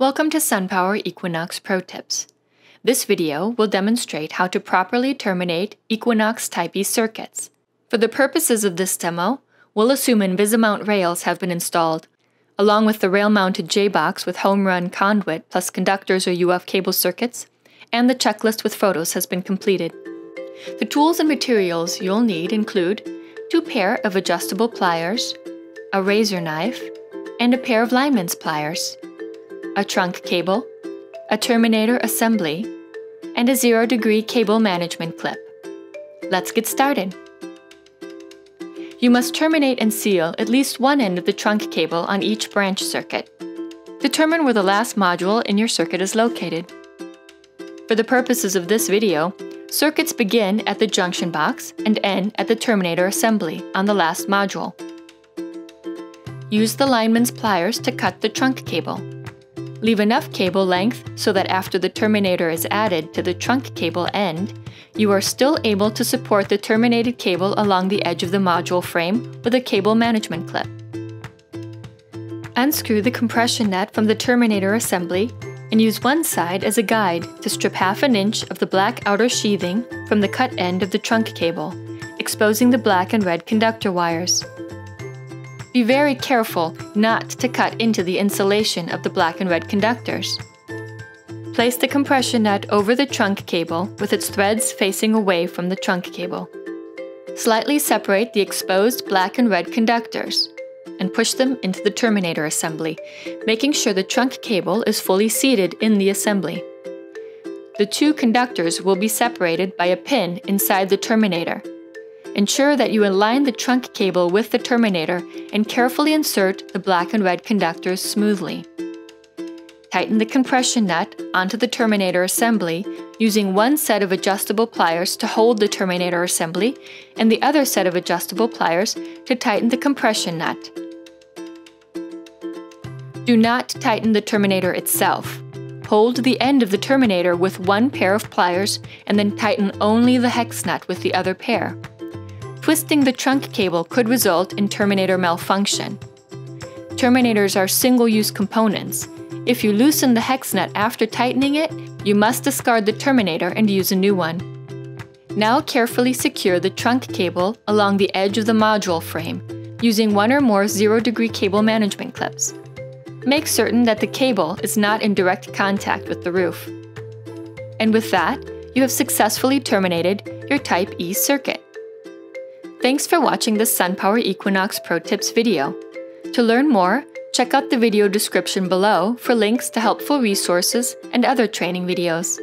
Welcome to SunPower Equinox Pro Tips. This video will demonstrate how to properly terminate Equinox Type E circuits. For the purposes of this demo, we'll assume Invisimount rails have been installed, along with the rail-mounted J-box with home run conduit plus conductors or UF cable circuits, and the checklist with photos has been completed. The tools and materials you'll need include two pair of adjustable pliers, a razor knife, and a pair of lineman's pliers a trunk cable, a terminator assembly, and a zero degree cable management clip. Let's get started. You must terminate and seal at least one end of the trunk cable on each branch circuit. Determine where the last module in your circuit is located. For the purposes of this video, circuits begin at the junction box and end at the terminator assembly on the last module. Use the lineman's pliers to cut the trunk cable. Leave enough cable length so that after the terminator is added to the trunk cable end, you are still able to support the terminated cable along the edge of the module frame with a cable management clip. Unscrew the compression nut from the terminator assembly and use one side as a guide to strip half an inch of the black outer sheathing from the cut end of the trunk cable, exposing the black and red conductor wires. Be very careful not to cut into the insulation of the black and red conductors. Place the compression nut over the trunk cable with its threads facing away from the trunk cable. Slightly separate the exposed black and red conductors and push them into the terminator assembly, making sure the trunk cable is fully seated in the assembly. The two conductors will be separated by a pin inside the terminator Ensure that you align the trunk cable with the terminator and carefully insert the black and red conductors smoothly. Tighten the compression nut onto the terminator assembly using one set of adjustable pliers to hold the terminator assembly and the other set of adjustable pliers to tighten the compression nut. Do not tighten the terminator itself. Hold the end of the terminator with one pair of pliers and then tighten only the hex nut with the other pair. Twisting the trunk cable could result in terminator malfunction. Terminators are single-use components. If you loosen the hex nut after tightening it, you must discard the terminator and use a new one. Now carefully secure the trunk cable along the edge of the module frame, using one or more zero-degree cable management clips. Make certain that the cable is not in direct contact with the roof. And with that, you have successfully terminated your Type E circuit. Thanks for watching this SunPower Equinox Pro Tips video. To learn more, check out the video description below for links to helpful resources and other training videos.